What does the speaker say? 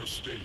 mistake.